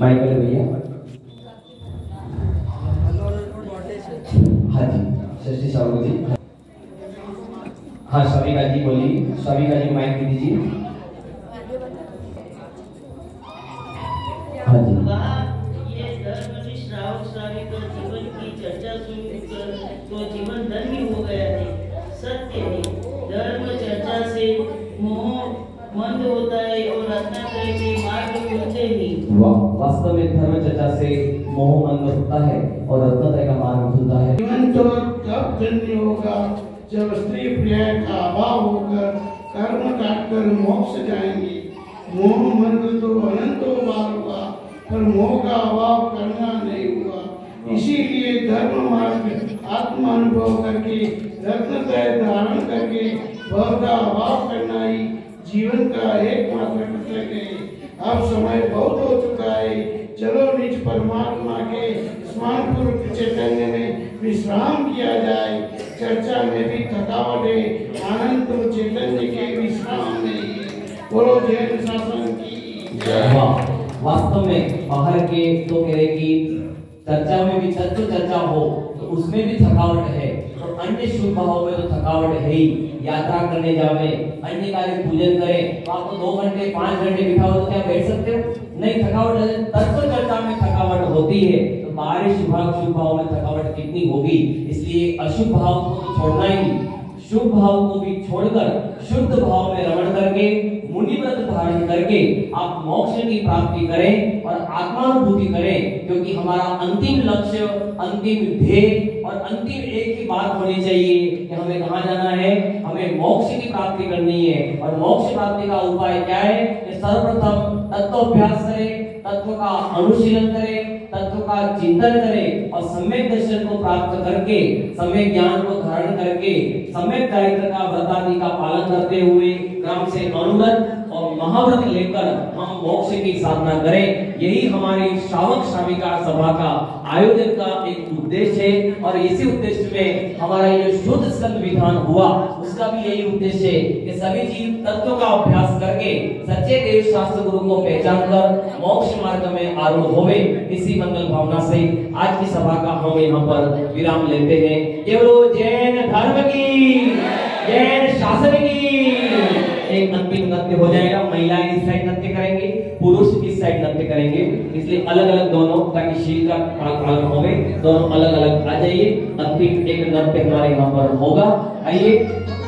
Mic वाले भैया हाँ जी शशि साहू जी हाँ सविका जी बोलिए सविका जी माइक दीजिए हाँ जी धर्म चर्चा तो हो है है से मोह मंद होता है और रत्नात्रय वास्तव में धर्म चर्चा से मोह मंद होता है और रत्नत्रय का मार्ग खुलता है। जीवन तो तब धन्य होगा, जब स्त्री प्रिय का अभाव होकर कर्म काट कर मोक्ष जाएँगे। मोह मंद तो अनंत बार हुआ, पर मोह का अभाव करना नहीं हुआ। इसीलिए धर्म मार्ग आत्म अनुभव करके रत्न धारण करके, भव का अभाव करना ही जीवन का एकमात्र कर्तव्य है। अब समय बहुत हो चुका है। चलो, निज परमात्मा के स्मरण पूर्वक चैतन्य में विश्राम किया जाए। चर्चा में भी थकावट है। आनंद तो चैतन्य के विश्राम में। बोलो जैन शासन की। वास्तव में बाहर के तो कह रहे कि चर्चा में भी तत्व चर्चा हो तो उसमें भी थकावट है। अन्य शुभ भाव में तो थकावट है ही। यात्रा करने जावे अन्य कार्य पूजन करे तो आपको दो घंटे, पाँच घंटे बिठाओ तो क्या बैठ सकते हो? नहीं, थकावट तत्व चर्चा में थकावट होती है तो बारिश भाव शुभ भाव में थकावट कितनी होगी? इसलिए अशुभ भाव को तो छोड़ना ही। शुभ भाव को भी छोड़कर, शुद्ध भाव में रमण करके मुनि व्रत धारण करके आप मोक्ष की प्राप्ति करें और आत्मानुभूति करें, क्योंकि हमारा अंतिम लक्ष्य, अंतिम ध्येय और अंतिम एक ही बात होनी चाहिए कि हमें कहाँ जाना है? हमें मोक्ष की प्राप्ति करनी है। और मोक्ष प्राप्ति का उपाय क्या है? कि सर्वप्रथम तत्वाभ्यास करें, तत्व का अनुशीलन करें तत्व का चिंतन करें और सम्यक दर्शन को प्राप्त करके, सम्यक ज्ञान को धारण करके, सम्यक दायित्व का व्रतादि का पालन करते हुए ग्राम से अनुगत और महाव्रत लेकर हम मोक्ष की साधना करें। यही हमारी श्रावक श्राविका सभा का आयोजन का एक उद्देश्य है और इसी उद्देश्य में हमारा ये शुद्ध स्कंद विधान हुआ। उसका भी यही उद्देश्य है कि सभी जीव तत्वों का अभ्यास करके सच्चे देव शास्त्र गुरु को पहचान कर मोक्ष मार्ग में आरूढ़ होवे, इसी मंगल भावना से आज की सभा का हम यहाँ पर विराम लेते हैं। केवल जैन धर्म की, जैन शासन की एक अंतिम नृत्य हो जाएगा, महिलाएँ इस साइड नृत्य करेंगे, पुरुष इस साइड नृत्य करेंगे। इसलिए अलग अलग दोनों, ताकि शील का पालन होवे, दोनों अलग अलग आ जाइए। अंतिम एक नृत्य हमारे यहाँ पर होगा। आइए